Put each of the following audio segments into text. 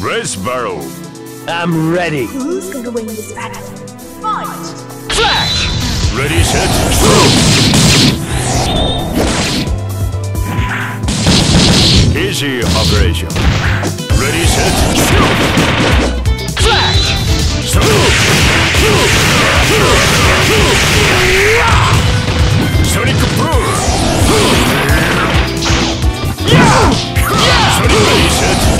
Race battle. I'm ready. Who's gonna win this battle? Fight! Flash! Ready, set, shoot! Easy operation. Ready, set, shoot! Flash! Sonic boom! Sonic ready, set,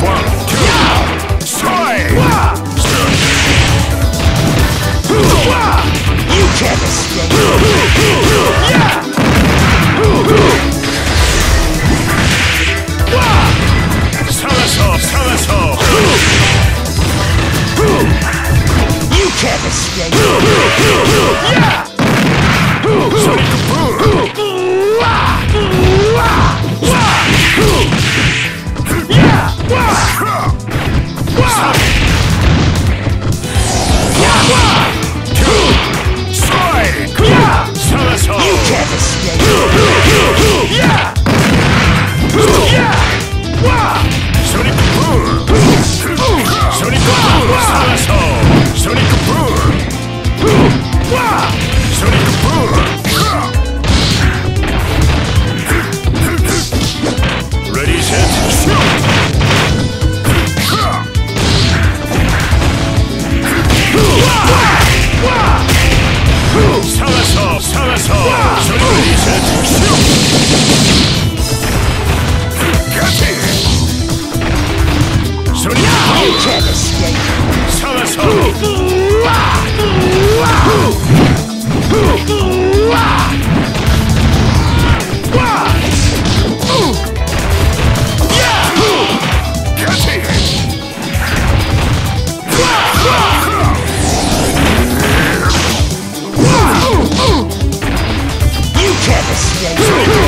One, two, strike! Salasol!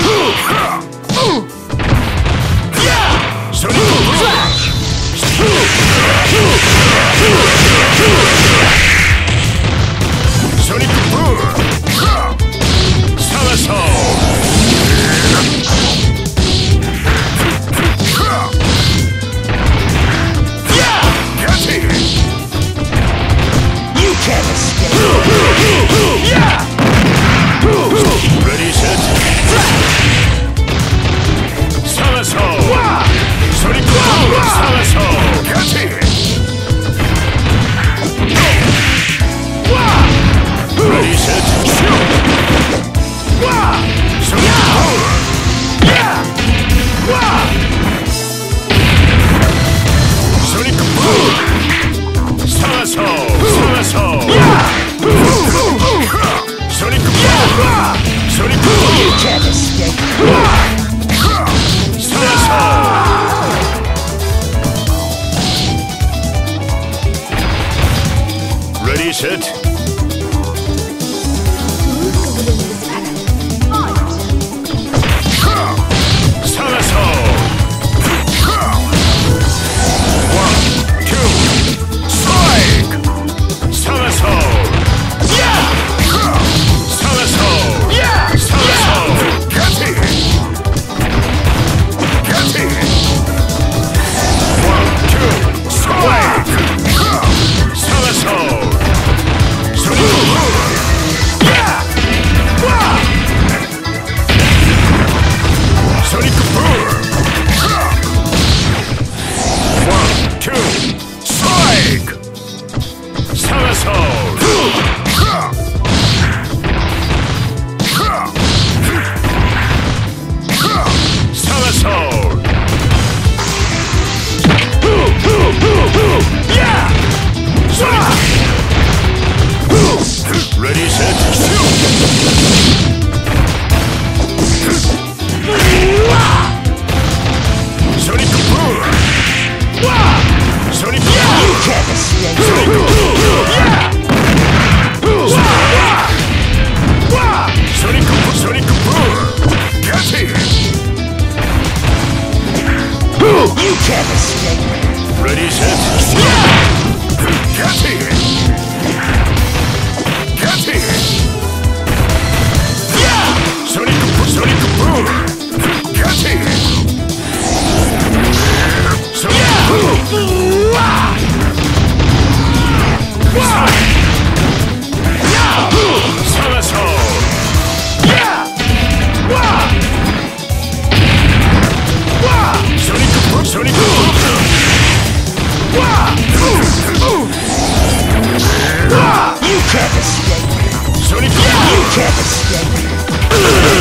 can't escape.